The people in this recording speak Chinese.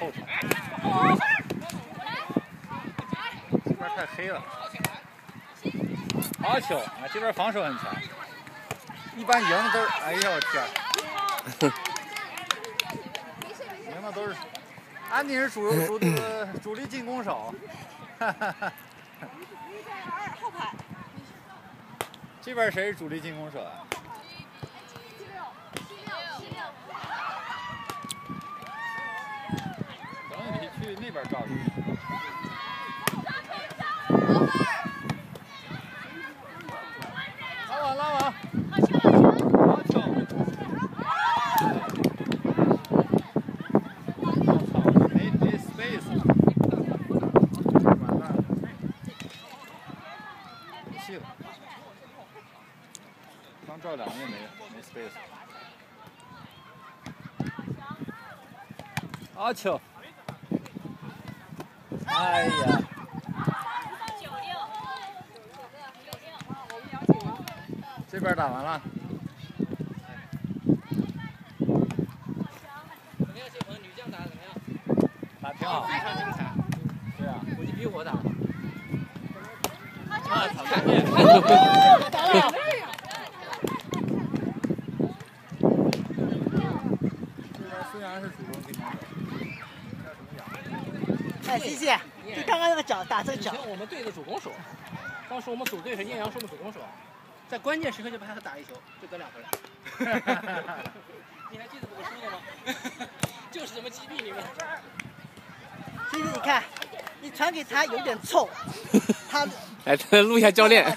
后场。这边太黑了。好球！啊，这边防守很强。一般赢的都是，哎呀，我天！赢的都是，安迪是主主主,主力进攻手。哈哈哈。这边谁是主力进攻手啊？边照去。拉网拉网。好球好球！没没 space。完蛋。气了。刚照两个也没没 space。好球！哎呀！这边打完了。怎么样，谢鹏？女将打的怎么样？打挺好。非常精彩。对啊。估计比我打。啊！看见。打了。这边虽然是主攻进攻手，叫什么杨？哎，谢谢。就刚刚那个脚打这个脚。我们队的主攻手，当时我们组队是艳阳是我们主攻手。在关键时刻就把他打一球，就得两分。你还记得怎么输的吗？就是这么击毙你们。其实，你看，你传给他有点臭，他。来，录一下教练。